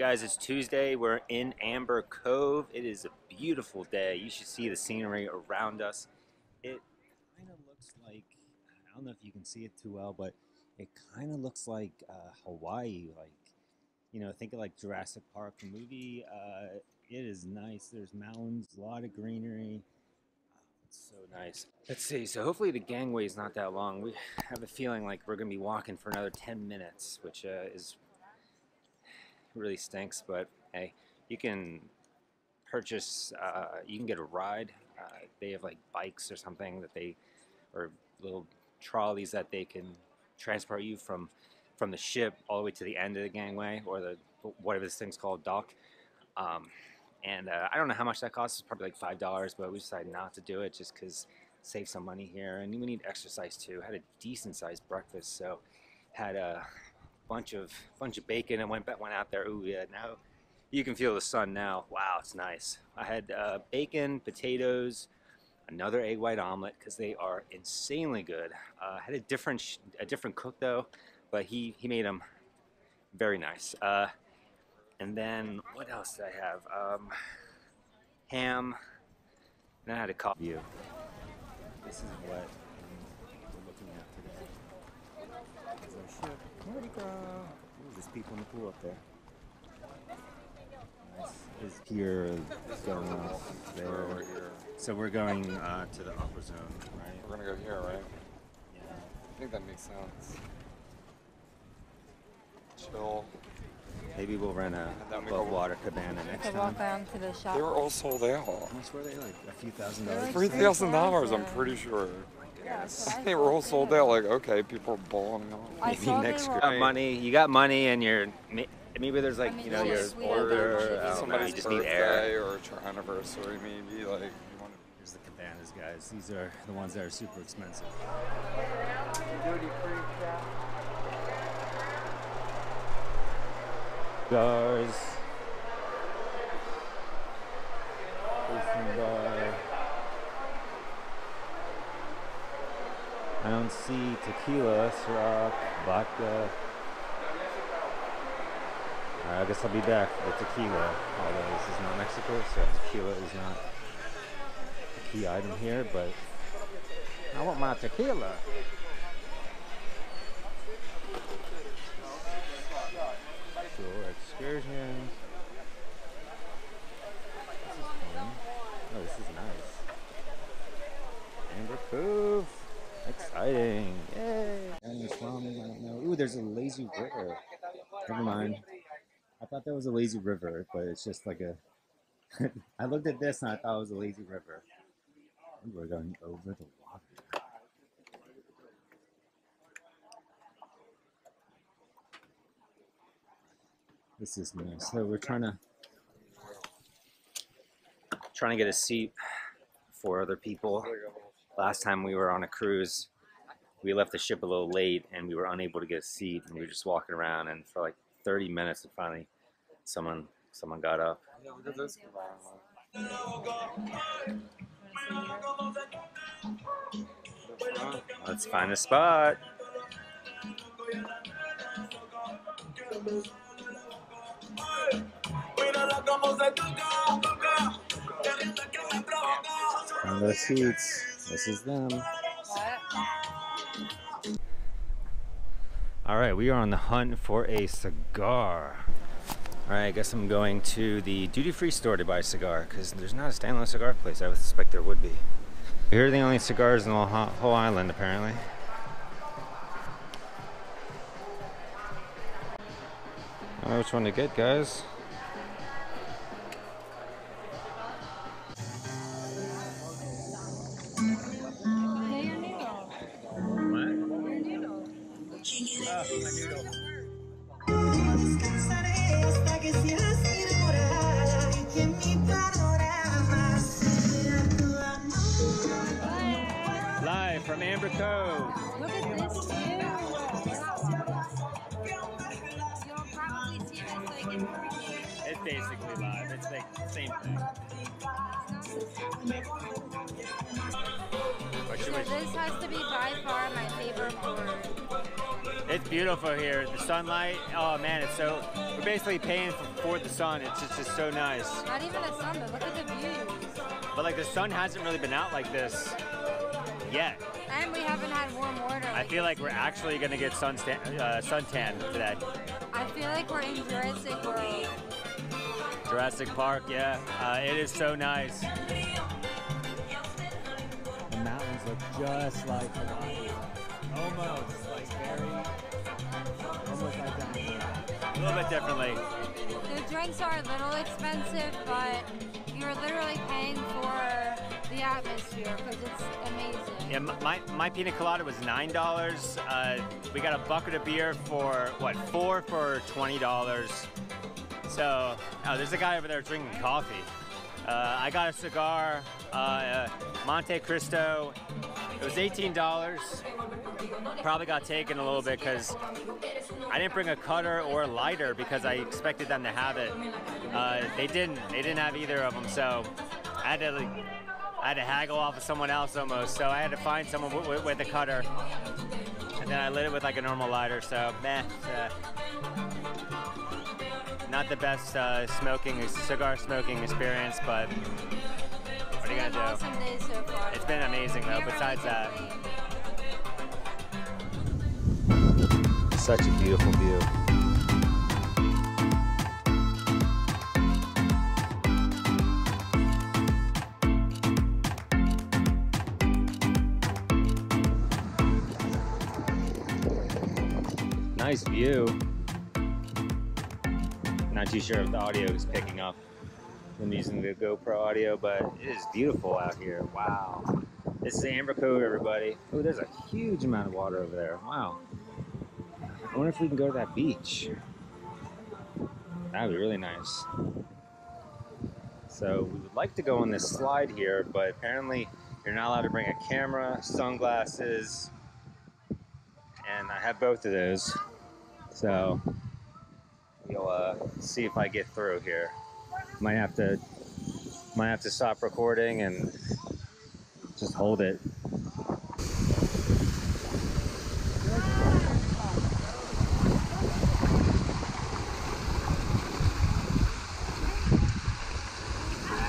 guys, it's Tuesday. We're in Amber Cove. It is a beautiful day. You should see the scenery around us. It kind of looks like, I don't know if you can see it too well, but it kind of looks like uh, Hawaii. Like, you know, think of like Jurassic Park movie. Uh, it is nice. There's mountains, a lot of greenery. It's so nice. Let's see. So hopefully the gangway is not that long. We have a feeling like we're going to be walking for another 10 minutes, which uh, is really stinks, but hey, you can purchase, uh, you can get a ride. Uh, they have like bikes or something that they, or little trolleys that they can transport you from from the ship all the way to the end of the gangway or the whatever this thing's called dock. Um, and uh, I don't know how much that costs. It's probably like five dollars, but we decided not to do it just because save some money here, and we need exercise too. Had a decent sized breakfast, so had a bunch of bunch of bacon and went went out there. Ooh yeah, now you can feel the sun now. Wow, it's nice. I had uh, bacon, potatoes, another egg white omelet because they are insanely good. Uh, had a different a different cook though, but he he made them very nice. Uh, and then what else did I have? Um, ham. And I had a coffee. This is what we're looking at today. There's our ship. Mardi Gras. Ooh, there's people in the pool up there. Nice. Is here going off there. Over here. So we're going uh, to the upper zone, right? We're gonna go here, right? Yeah. I think that makes sense. Chill. Maybe we'll rent a then we above water cabana next time. walk down to the shop. They were all sold out. How much were they? Like a few thousand dollars? like Three thousand dollars, I'm pretty sure. Yeah, that's what I They were all sold out. Like, okay, people are balling out. I Maybe next were- you got money. You got money, and you're maybe there's like I mean, you know your order. adult I don't know, Somebody's you just need birthday air. or it's your anniversary, maybe. Like, you want Here's the cabanas, guys. These are the ones that are super expensive. Cigars. Ocean bar. I don't see tequila, Ciroc, vodka. Alright, I guess I'll be back for the tequila. Although this is not Mexico, so tequila is not a key item here, but I want my tequila. Shore excursions. This is fun. Oh, this is nice. Amber Cove. Exciting. Yay. And there's I don't know. Ooh, there's a lazy river. Never mind. I thought that was a lazy river, but it's just like a. I looked at this and I thought it was a lazy river. Ooh, we're going over the water. This is nice. So we're trying to trying to get a seat for other people. Last time we were on a cruise, we left the ship a little late and we were unable to get a seat and we were just walking around and for like 30 minutes and finally someone someone got up. Let's find a spot. Those seats. This is them. All right, we are on the hunt for a cigar. All right, I guess I'm going to the duty-free store to buy a cigar because there's not a Stanley cigar place. I would suspect there would be. Here are the only cigars in the whole island, apparently. I don't know which one to get, guys. From Amber Cove. Look at this too. You'll probably see this like in. It's basically live. It's like the same thing. So this has to be by far my favorite word. It's beautiful here. The sunlight, oh man, it's so. We're basically paying for, for the sun. It's just, just so nice. Not even a sun, but look at the views. But like the sun hasn't really been out like this yet. And we haven't had warm water. I feel like we're actually gonna get sun uh, suntan today. I feel like we're in Jurassic World. Jurassic Park, yeah. Uh, it is so nice. The mountains look just like Hawaii. Almost like very, almost like that. A little bit differently. The drinks are a little expensive, but you're literally paying for the atmosphere because it's amazing. Yeah, my, my pina colada was nine dollars. Uh, we got a bucket of beer for what four for twenty dollars. So oh, there's a guy over there drinking coffee. Uh, I got a cigar, uh, Montecristo. It was eighteen dollars. Probably got taken a little bit because I didn't bring a cutter or a lighter because I expected them to have it. Uh, they didn't. They didn't have either of them. So I had to. Like, I had to haggle off of someone else almost, so I had to find someone w- w- with a cutter, and then I lit it with like a normal lighter. So, meh, uh, not the best uh, smoking cigar smoking experience, but what are you It's been gonna do? awesome so far. It's been amazing though. Besides that, such a beautiful view. Nice view. Not too sure if the audio is picking up. I'm using the GoPro audio, but it is beautiful out here. Wow. This is Amber Cove, everybody. Oh, there's a huge amount of water over there. Wow. I wonder if we can go to that beach. That would be really nice. So we would like to go on this slide here, but apparently you're not allowed to bring a camera, sunglasses, and I have both of those. So we'll uh, see if I get through here. Might have to might have to stop recording and just hold it.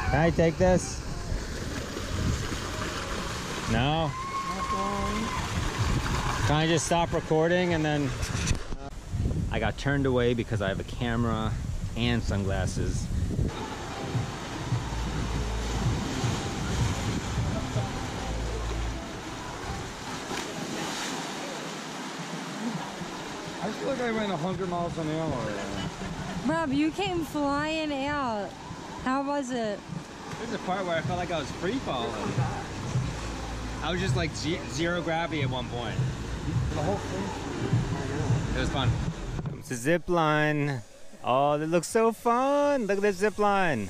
Can I take this? No? Can I just stop recording and then... I got turned away because I have a camera and sunglasses. I feel like I went 100 miles an hour. Rob, you came flying out. How was it? There's a part where I felt like I was free falling. I was just like zero gravity at one point. The whole thing. It was fun. It's a zip line. Oh, that looks so fun. Look at this zip line.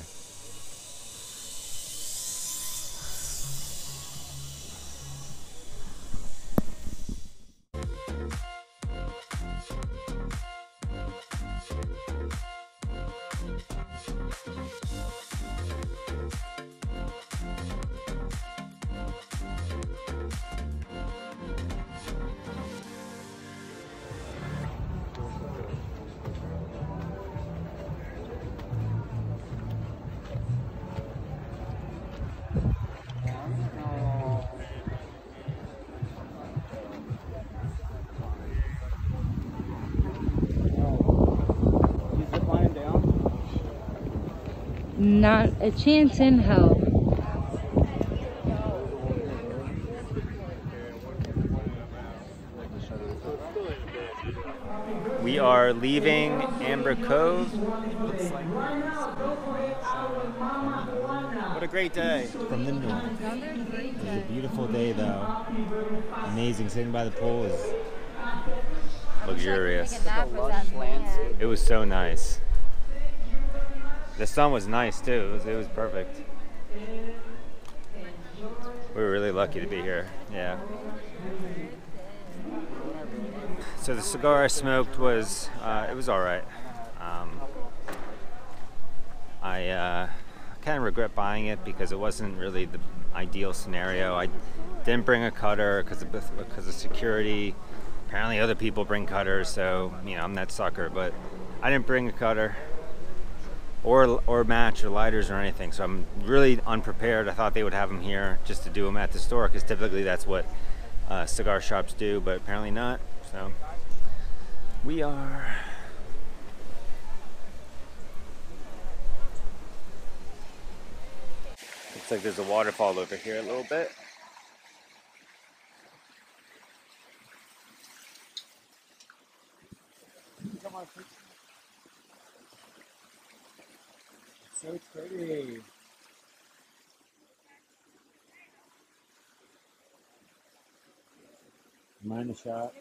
Not a chance in hell. We are leaving Amber Cove. What a great day. From the north. It was a beautiful day though. Amazing. Sitting by the pool is luxurious. It was so nice. The sun was nice too. It was, it was perfect. We were really lucky to be here. Yeah. So the cigar I smoked was uh, it was all right. Um, I uh, kind of regret buying it because it wasn't really the ideal scenario. I didn't bring a cutter because of because of security. apparently other people bring cutters, so you know I'm that sucker. But I didn't bring a cutter, or or match or lighters or anything. So I'm really unprepared. I thought they would have them here just to do them at the store because typically that's what uh, cigar shops do, but apparently not. So we are. Looks like there's a waterfall over here a little bit. So pretty. Mind a shot?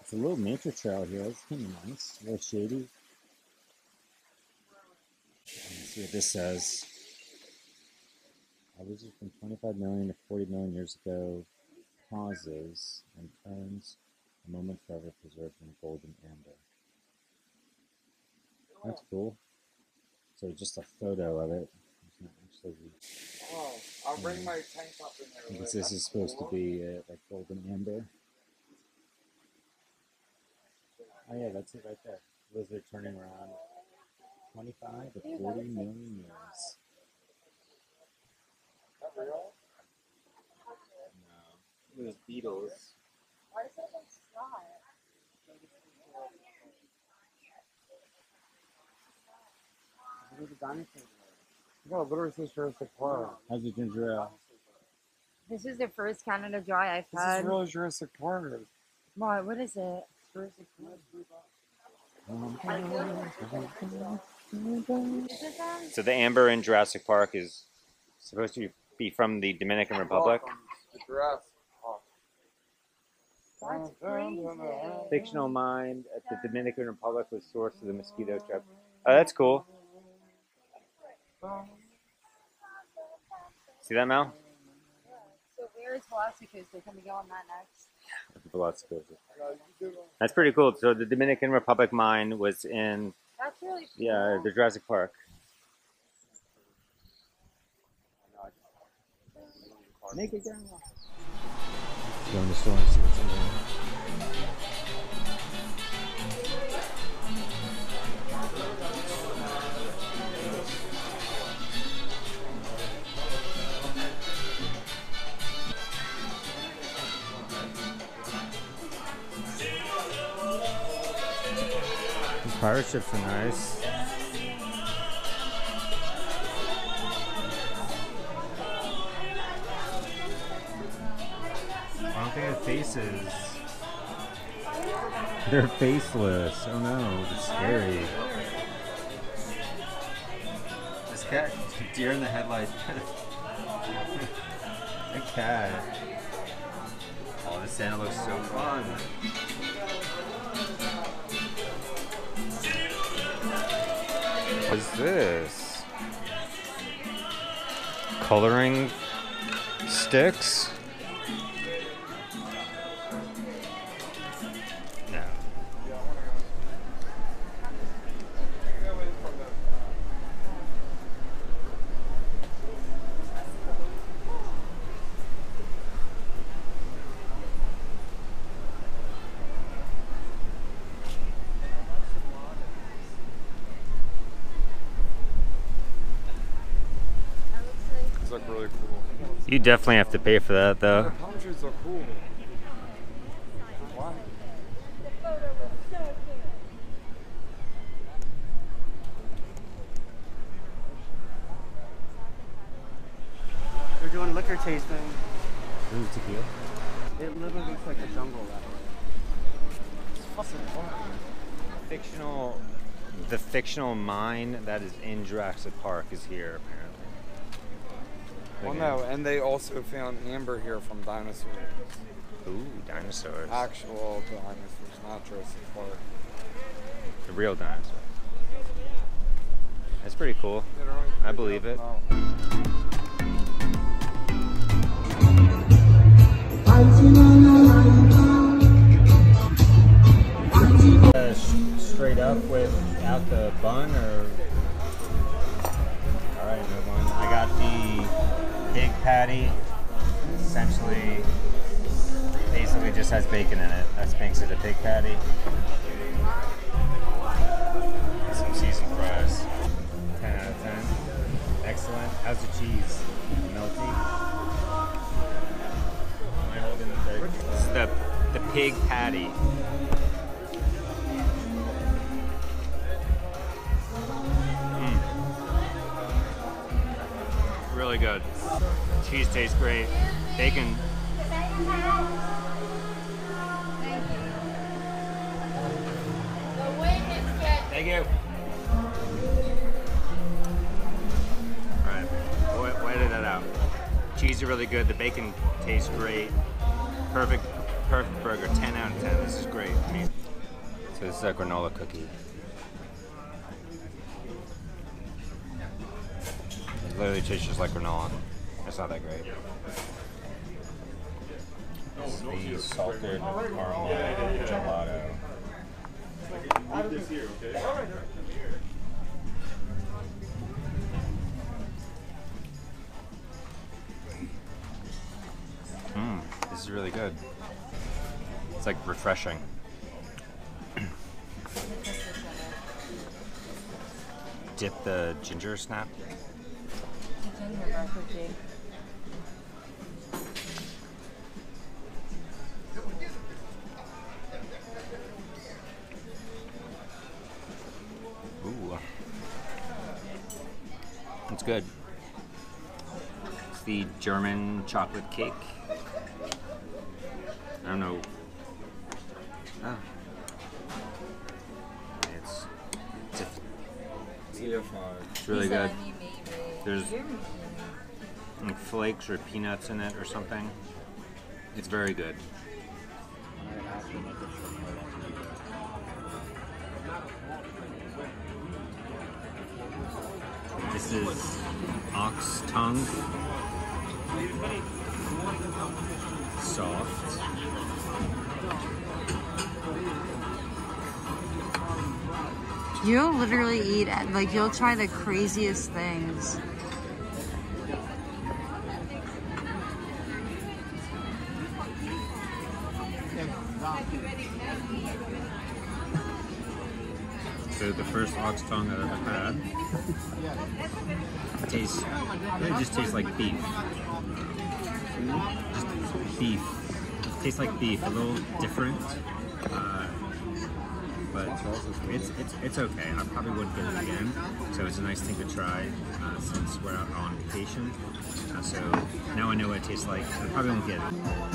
It's a little nature trail here. It's kind of nice. A little shady. Let's see what this says. Averages from 25 million to 40 million years ago. Pauses and turns a moment forever preserved in golden amber. That's cool. So just a photo of it. It's not actually. Oh, I'll bring my tank top in there. I guess with this is supposed to be uh, like golden amber. Oh yeah, that's it right there. Lizard turning around 25 to 40 million years. Not real? No. Those beetles. Why does it look not? Look at the dinosaurs. No, literally says Jurassic Park. How's the ginger ale? This is the first Canada Dry I've This had. is real Jurassic Park. What? What is it? Jurassic Park. Is it them? So the amber in Jurassic Park is supposed to be from the Dominican Republic. Welcome to Jurassic Park. That's crazy. Fictional mind at the Dominican Republic was source of the mosquito trap. Oh, that's cool. See that, Mel? So where is Velocicoaster? Can we go on that next? That's pretty cool. So the Dominican Republic mine was in That's really cool. yeah the Jurassic Park. Make it grandma. Go in the store and see what's in there. Pirate ships are nice. Faces. They're faceless. Oh no, they're scary. This cat, deer in the headlight. a cat. Oh, this Santa looks so fun. What is this? Coloring sticks? Really cool. You definitely have to pay for that The though. palm trees look cool. Why? They're doing liquor tasting. Ooh, tequila. It literally looks like a jungle out It's fucking fun. Fictional, the fictional mine that is in Jurassic Park is here Well, no, and they also found amber here from dinosaurs. Ooh, dinosaurs. Actual dinosaurs, not Jurassic Park. The real dinosaurs. That's pretty cool. I believe it. Uh, straight up without the bun or? All right, no one. I got the patty. Essentially, basically just has bacon in it. That makes it a pig patty. Some seasoned fries. 10 out of 10. Excellent. How's the cheese? Melty? Am I holding the This is the, the pig patty. Great. Bacon. Thank you. Alright, we'll we'll that out. Cheese is really good. The bacon tastes great. Perfect, perfect burger. 10 out of 10. This is great. I mean, so this is a granola cookie. It literally tastes just like granola. It's not that great. This is the salted caramel gelato. Mmm, this is really good. It's like refreshing. Dip the ginger snap. Ooh. Good. It's the German chocolate cake. I don't know. Oh. It's it's, it's really good. There's like flakes or peanuts in it or something. It's very good. This is ox tongue. Soft. You'll literally eat, like, you'll try the craziest things. So the first ox tongue I've ever had. It tastes, it just tastes like beef. Just beef. It tastes like beef, a little different. Uh, but it's, it's, it's okay. I probably wouldn't get it again. So it's a nice thing to try uh, since we're out on vacation. Uh, so now I know what it tastes like. I probably won't get it.